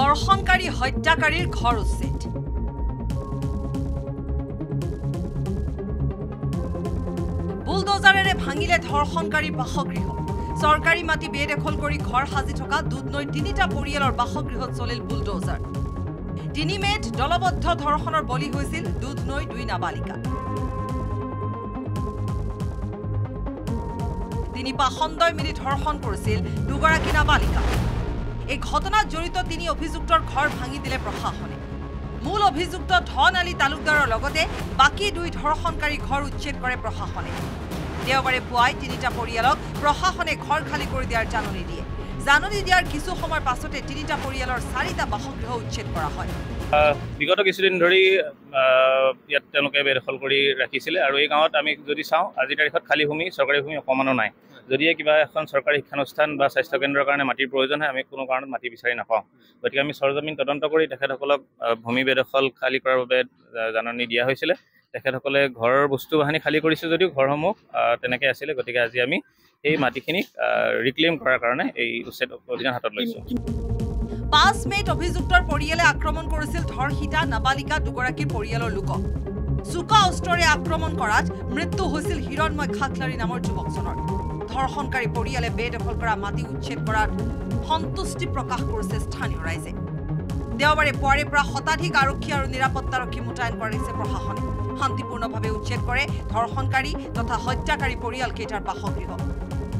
ধৰ্ষণকাৰী হত্যাকাৰীৰ ঘৰ উচ্ছেদ। বুলডোজাৰেৰে ভাঙিলে ধৰ্ষণকাৰীৰ বাসগৃহ। চৰকাৰী মাটি বেদখল কৰি ঘৰ সাজি থকা দুধনৈৰ তিনিটা পৰিয়ালৰ বাসগৃহত চলিল বুলডোজাৰ। তিনি মেত দলবদ্ধ ধৰ্ষণৰ বলি হৈছিল দুধনৈ দুই নাবালিকা। তিনি পাখণ্ডই মিলি ধৰ্ষণ কৰিছিল দুগৰাকী নাবালিকা। এই ঘটনাত জড়িত তিনি অভিযুক্তৰ ঘৰ ভাঙি দিলে প্ৰশাসনে। মূল অভিযুক্ত ধন আলী তালুকদাৰৰ লগতে বাকী দুই ধৰ্ষণকাৰী ঘৰ উচ্ছেদ কৰে প্ৰশাসনে। দেওবাৰে পুৱাই তিনিটা পৰিয়ালক প্ৰশাসনে ঘৰ খালী কৰি দিয়াৰ জাননী দিয়ে। জাননী দিয়াৰ কিছু সময়ৰ পাছতে তিনিটা পৰিয়ালৰ চাৰিটা বাসগৃহ উচ্ছেদ কৰা হয়। বিগত কিছুদিন ধৰি ইয়াত তেওঁলোকে বেদখল কৰি ৰাখিছিলে আৰু এই গাঁৱত আমি যদি চাওঁ আজিৰ তাৰিখত খালী ভূমি চৰকাৰী ভূমি অকণমানো নাই। যদিহে কিবা এখন চৰকাৰী শিক্ষানুষ্ঠান বা স্বাস্থ্যকেন্দ্ৰৰ কাৰণে মাটিৰ প্ৰয়োজন হয় আমি কোনো কাৰণত মাটি বিচাৰি নাপাওঁ। গতিকে আমি চৰজমিন তদন্ত কৰি তেখেতসকলক ভূমি বেদখল খালী কৰাৰ বাবে জাননী দিয়া হৈছিলে। তেখেতসকলে ঘৰৰ বস্তু বাহানি খালী কৰিছে যদিও ঘৰসমূহ তেনেকৈ আছিলে। গতিকে আজি আমি এই মাটিখিনিক ৰিক্লেইম কৰাৰ কাৰণে এই উচ্ছেদ অভিযান হাতত লৈছোঁ। পাঁচ মে'ত অভিযুক্তৰ পৰিয়ালে আক্ৰমণ কৰিছিল ধৰ্ষিতা নাবালিকা দুগৰাকীৰ পৰিয়ালৰ লোকক। চোকা অস্ত্ৰৰে আক্ৰমণ কৰাত মৃত্যু হৈছিল হিৰণময় খাখলাৰী নামৰ যুৱকজনৰ। ধৰ্ষণকাৰী পৰিয়ালে বেদখল কৰা মাটি উচ্ছেদ কৰাত সন্তুষ্টি প্ৰকাশ কৰিছে স্থানীয় ৰাইজে। দেওবাৰে পুৱাৰে পৰা শতাধিক আৰক্ষী আৰু নিৰাপত্তাৰক্ষী মোতায়েন কৰিছে প্ৰশাসনে। শান্তিপূৰ্ণভাৱে উচ্ছেদ কৰে ধৰ্ষণকাৰী তথা হত্যাকাৰী পৰিয়ালকেইটাৰ বাসগৃহ।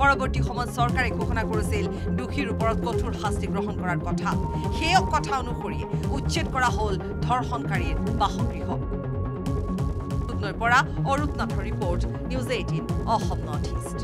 পৰৱৰ্তী সময়ত চৰকাৰে ঘোষণা কৰিছিল দোষীৰ ওপৰত কঠোৰ শাস্তি গ্ৰহণ কৰাৰ কথা। সেই কথা অনুসৰি উচ্ছেদ কৰা হ'ল ধৰ্ষণকাৰীৰ বাসগৃহ। পৰা অৰূপ নাথৰ report news eighteen Assam north east.